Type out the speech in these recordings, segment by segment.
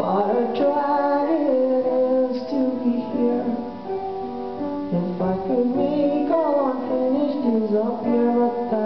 What a drag it is to be here. If I could make all unfinished things up here, but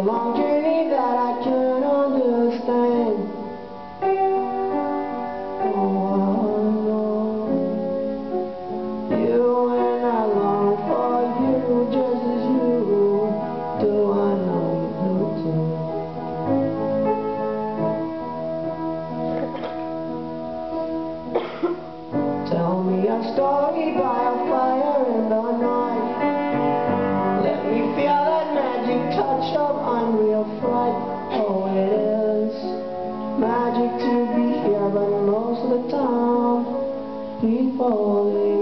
a long journey that I can't understand. Oh, I know you and I long for you just as you do. I know you too. Tell me a story by fright. Oh, it is magic to be here, but most of the time, people